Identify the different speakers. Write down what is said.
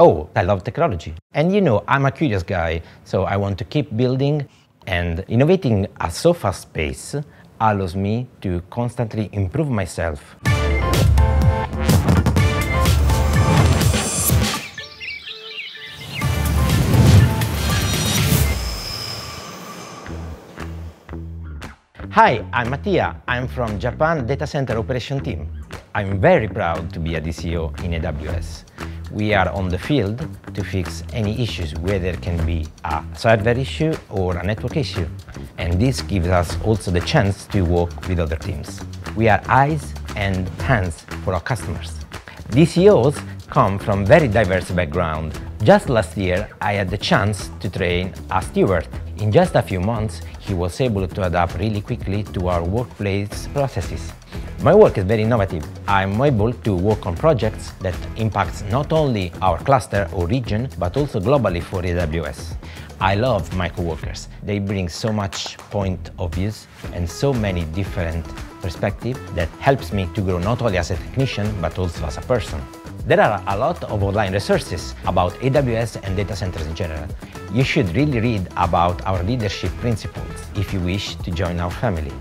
Speaker 1: Oh, I love technology. And you know, I'm a curious guy, so I want to keep building and innovating at so fast pace allows me to constantly improve myself. Hi, I'm Mattia. I'm from Japan Data Center Operation Team. I'm very proud to be a DCO in AWS. We are on the field to fix any issues, whether it can be a server issue or a network issue. And this gives us also the chance to work with other teams. We are eyes and hands for our customers. DCOs come from very diverse backgrounds. Just last year, I had the chance to train a steward. In just a few months, he was able to adapt really quickly to our workplace processes. My work is very innovative. I'm able to work on projects that impact not only our cluster or region, but also globally for AWS. I love my coworkers. They bring so much point of views and so many different perspectives that helps me to grow not only as a technician, but also as a person. There are a lot of online resources about AWS and data centers in general. You should really read about our leadership principles if you wish to join our family.